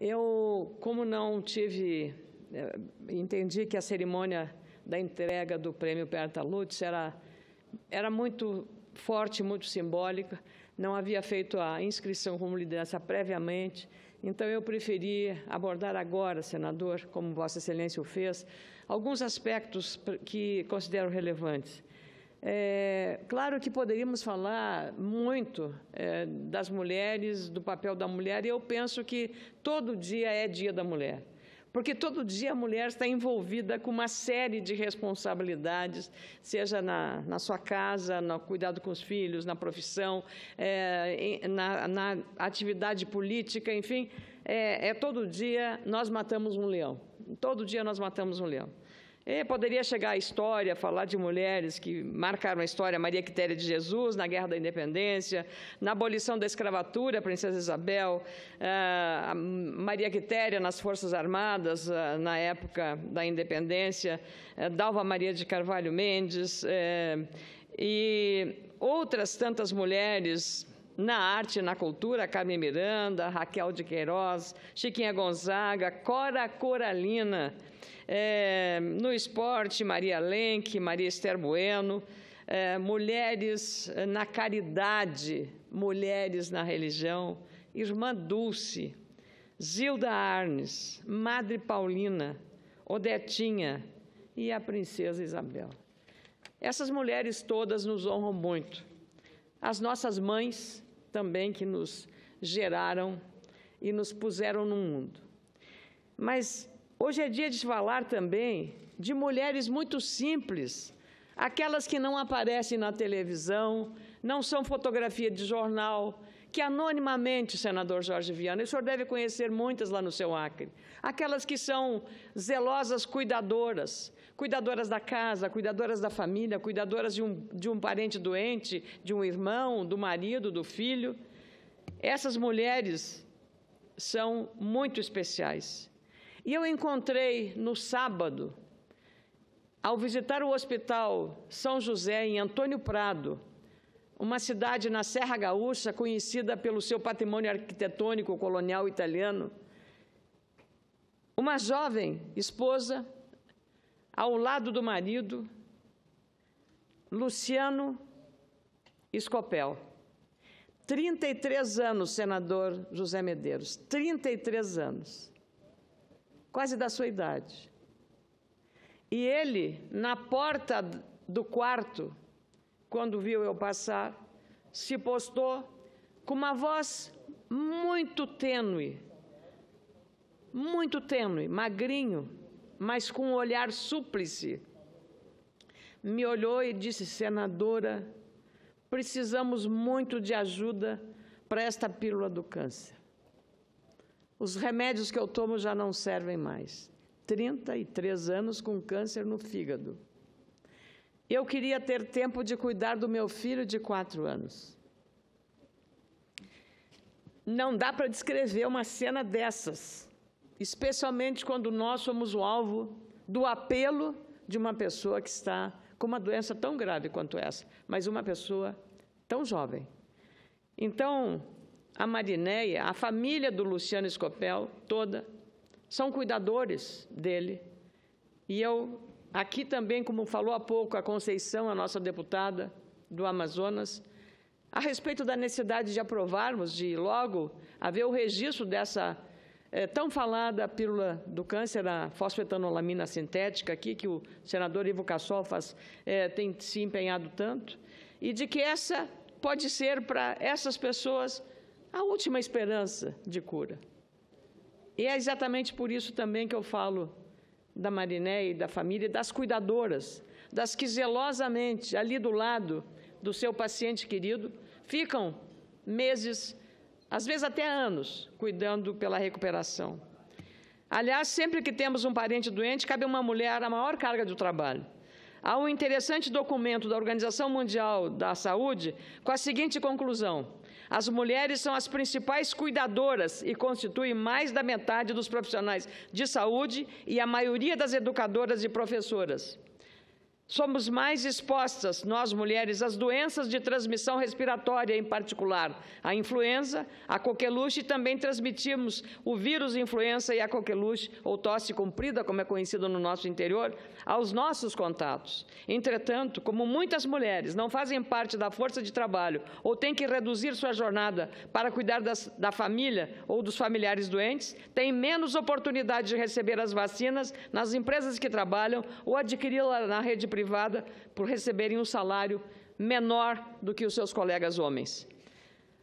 Eu, como não tive, eh, entendi que a cerimônia da entrega do prêmio Perta Lutz era, era muito forte, muito simbólica, não havia feito a inscrição como liderança previamente, então eu preferi abordar agora, senador, como Vossa Excelência o fez, alguns aspectos que considero relevantes. É, claro que poderíamos falar muito é, das mulheres, do papel da mulher, e eu penso que todo dia é dia da mulher. Porque todo dia a mulher está envolvida com uma série de responsabilidades, seja na, na sua casa, no cuidado com os filhos, na profissão, é, na, na, atividade política, enfim, é, é todo dia nós matamos um leão. Todo dia nós matamos um leão. E poderia chegar a história, falar de mulheres que marcaram a história, Maria Quitéria de Jesus na Guerra da Independência, na abolição da escravatura, Princesa Isabel, a Maria Quitéria nas Forças Armadas na época da Independência, Dalva Maria de Carvalho Mendes, e outras tantas mulheres na arte na cultura, Carmen Miranda, Raquel de Queiroz, Chiquinha Gonzaga, Cora Coralina, é, no esporte, Maria Lenk, Maria Esther Bueno, é, mulheres na caridade, mulheres na religião, Irmã Dulce, Zilda Arnes, Madre Paulina, Odetinha e a Princesa Isabel. Essas mulheres todas nos honram muito. As nossas mães também que nos geraram e nos puseram no mundo. Mas Hoje é dia de falar também de mulheres muito simples, aquelas que não aparecem na televisão, não são fotografia de jornal, que anonimamente, senador Jorge Viana, o senhor deve conhecer muitas lá no seu Acre, aquelas que são zelosas cuidadoras, cuidadoras da casa, cuidadoras da família, cuidadoras de um, de um parente doente, de um irmão, do marido, do filho. Essas mulheres são muito especiais. E eu encontrei no sábado, ao visitar o Hospital São José, em Antônio Prado, uma cidade na Serra Gaúcha conhecida pelo seu patrimônio arquitetônico colonial italiano, uma jovem esposa, ao lado do marido, Luciano Escopel. 33 anos, senador José Medeiros, 33 anos quase da sua idade. E ele, na porta do quarto, quando viu eu passar, se postou com uma voz muito tênue, muito tênue, magrinho, mas com um olhar súplice. Me olhou e disse: Senadora, precisamos muito de ajuda para esta pílula do câncer. Os remédios que eu tomo já não servem mais. 33 anos com câncer no fígado. Eu queria ter tempo de cuidar do meu filho de quatro anos. Não dá para descrever uma cena dessas, especialmente quando nós somos o alvo do apelo de uma pessoa que está com uma doença tão grave quanto essa, mas uma pessoa tão jovem. Então, a Marinéia, a família do Luciano Escopel, toda, são cuidadores dele. E eu, aqui também, como falou há pouco a Conceição, a nossa deputada do Amazonas, a respeito da necessidade de aprovarmos, de logo haver o registro dessa é, tão falada pílula do câncer, a fosfetanolamina sintética, aqui, que o senador Ivo Cassol faz, é, tem se empenhado tanto, e de que essa pode ser para essas pessoas a última esperança de cura. E é exatamente por isso também que eu falo da Mariné e da família, das cuidadoras, das que zelosamente, ali do lado do seu paciente querido, ficam meses, às vezes até anos, cuidando pela recuperação. Aliás, sempre que temos um parente doente, cabe a uma mulher a maior carga do trabalho. Há um interessante documento da Organização Mundial da Saúde com a seguinte conclusão: as mulheres são as principais cuidadoras e constituem mais da metade dos profissionais de saúde e a maioria das educadoras e professoras. Somos mais expostas, nós mulheres, às doenças de transmissão respiratória, em particular a influenza, a coqueluche, e também transmitimos o vírus influenza e a coqueluche, ou tosse comprida, como é conhecido no nosso interior, aos nossos contatos. Entretanto, como muitas mulheres não fazem parte da força de trabalho ou têm que reduzir sua jornada para cuidar das, da família ou dos familiares doentes, têm menos oportunidade de receber as vacinas nas empresas que trabalham ou adquiri-la na rede privada privada por receberem um salário menor do que os seus colegas homens.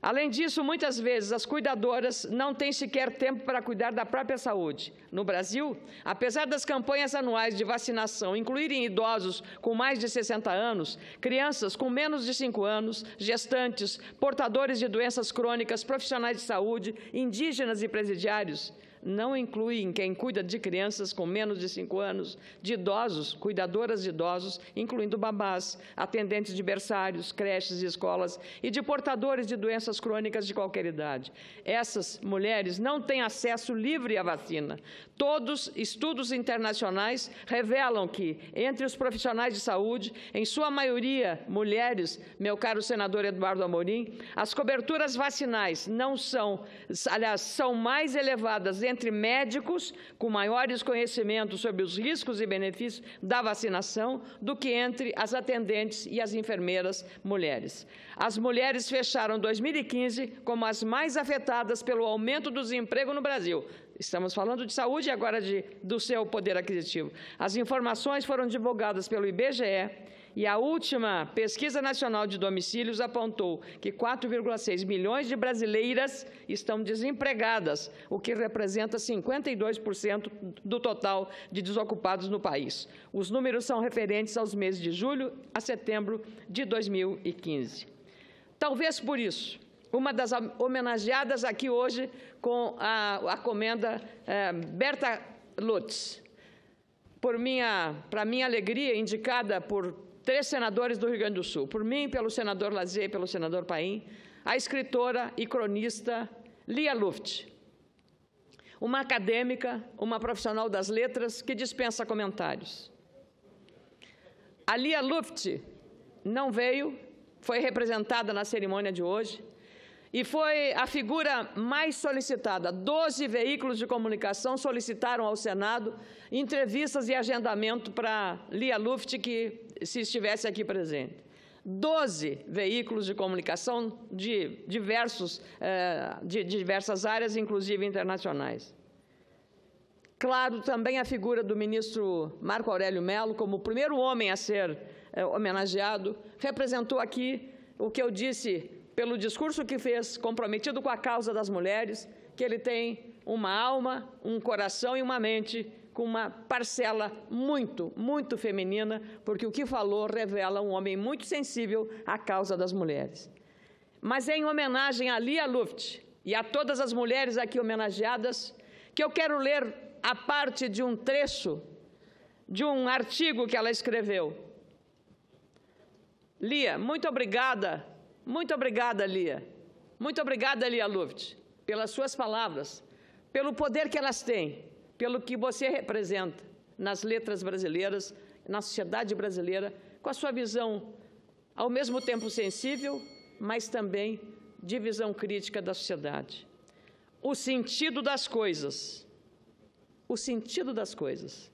Além disso, muitas vezes as cuidadoras não têm sequer tempo para cuidar da própria saúde. No Brasil, apesar das campanhas anuais de vacinação incluírem idosos com mais de 60 anos, crianças com menos de 5 anos, gestantes, portadores de doenças crônicas, profissionais de saúde, indígenas e presidiários, não incluem quem cuida de crianças com menos de 5 anos, de idosos, cuidadoras de idosos, incluindo babás, atendentes de berçários, creches e escolas e de portadores de doenças crônicas de qualquer idade. Essas mulheres não têm acesso livre à vacina. Todos estudos internacionais revelam que, entre os profissionais de saúde, em sua maioria mulheres, meu caro senador Eduardo Amorim, as coberturas vacinais não são, aliás, são mais elevadas entre entre médicos com maiores conhecimentos sobre os riscos e benefícios da vacinação do que entre as atendentes e as enfermeiras mulheres. As mulheres fecharam 2015 como as mais afetadas pelo aumento do desemprego no Brasil. Estamos falando de saúde e agora de, do seu poder aquisitivo. As informações foram divulgadas pelo IBGE e a última pesquisa nacional de domicílios apontou que 4,6 milhões de brasileiras estão desempregadas, o que representa 52% do total de desocupados no país. Os números são referentes aos meses de julho a setembro de 2015. Talvez por isso, uma das homenageadas aqui hoje com a, a comenda é, Berta Lutz, por minha, para minha alegria, indicada por três senadores do Rio Grande do Sul, por mim, pelo senador Lazier e pelo senador Paim, a escritora e cronista Lia Luft, uma acadêmica, uma profissional das letras que dispensa comentários. A Lia Luft não veio, foi representada na cerimônia de hoje, e foi a figura mais solicitada. Doze veículos de comunicação solicitaram ao Senado entrevistas e agendamento para Lia Luft, que se estivesse aqui presente. Doze veículos de comunicação de, diversos, eh, de diversas áreas, inclusive internacionais. Claro, também a figura do ministro Marco Aurélio Mello, como o primeiro homem a ser eh, homenageado, representou aqui o que eu disse pelo discurso que fez, comprometido com a causa das mulheres, que ele tem uma alma, um coração e uma mente com uma parcela muito, muito feminina, porque o que falou revela um homem muito sensível à causa das mulheres. Mas é em homenagem a Lia Luft e a todas as mulheres aqui homenageadas que eu quero ler a parte de um trecho de um artigo que ela escreveu. Lia, muito obrigada muito obrigada, Lia. Muito obrigada, Lia Luft, pelas suas palavras, pelo poder que elas têm, pelo que você representa nas letras brasileiras, na sociedade brasileira, com a sua visão ao mesmo tempo sensível, mas também de visão crítica da sociedade. O sentido das coisas. O sentido das coisas.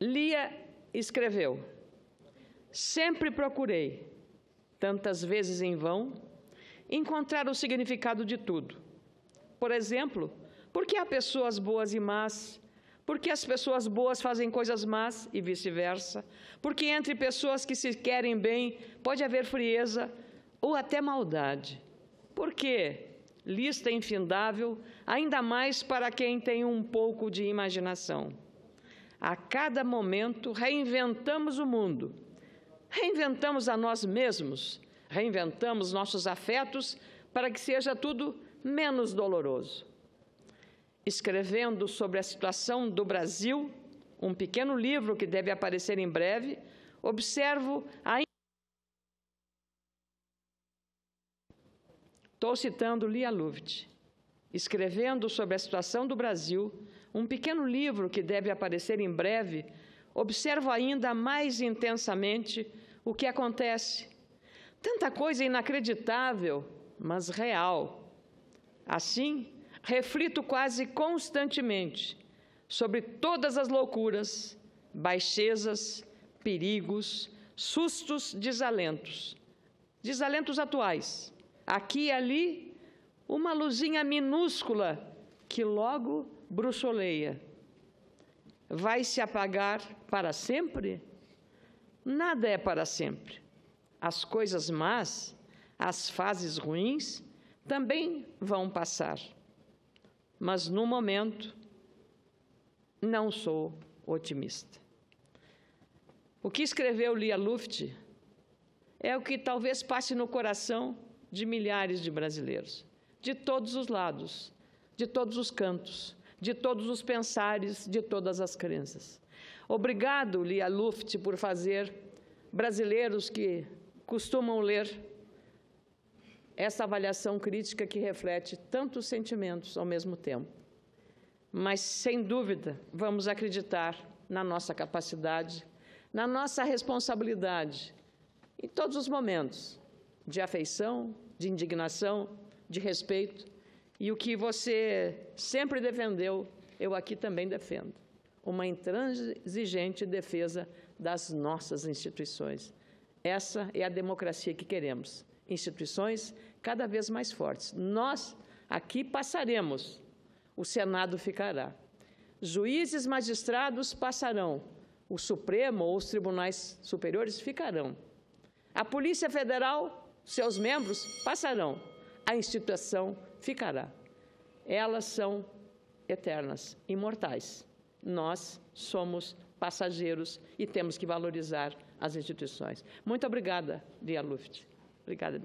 Lia escreveu: Sempre procurei, tantas vezes em vão, encontrar o significado de tudo. Por exemplo, por que há pessoas boas e más? Por que as pessoas boas fazem coisas más e vice-versa? Porque entre pessoas que se querem bem pode haver frieza ou até maldade. Por quê? Lista infindável, ainda mais para quem tem um pouco de imaginação. A cada momento reinventamos o mundo reinventamos a nós mesmos, reinventamos nossos afetos para que seja tudo menos doloroso. Escrevendo sobre a situação do Brasil, um pequeno livro que deve aparecer em breve, observo a. Estou citando Lia Luft. Escrevendo sobre a situação do Brasil, um pequeno livro que deve aparecer em breve, observo ainda mais intensamente o que acontece. Tanta coisa inacreditável, mas real. Assim, reflito quase constantemente sobre todas as loucuras, baixezas, perigos, sustos, desalentos. Desalentos atuais. Aqui e ali, uma luzinha minúscula que logo bruxoleia. Vai se apagar para sempre? Nada é para sempre. As coisas más, as fases ruins, também vão passar. Mas no momento, não sou otimista. O que escreveu Lia Luft é o que talvez passe no coração de milhares de brasileiros, de todos os lados, de todos os cantos, de todos os pensares, de todas as crenças. Obrigado, Lia Luft, por fazer brasileiros que costumam ler essa avaliação crítica que reflete tantos sentimentos ao mesmo tempo. Mas, sem dúvida, vamos acreditar na nossa capacidade, na nossa responsabilidade, em todos os momentos, de afeição, de indignação, de respeito. E o que você sempre defendeu, eu aqui também defendo. Uma intransigente defesa das nossas instituições. Essa é a democracia que queremos. Instituições cada vez mais fortes. Nós aqui passaremos, o Senado ficará. Juízes, magistrados passarão, o Supremo ou os tribunais superiores ficarão. A Polícia Federal, seus membros passarão, a instituição ficará. Elas são eternas, imortais. Nós somos passageiros e temos que valorizar as instituições. Muito obrigada, Lia Luft. Obrigada.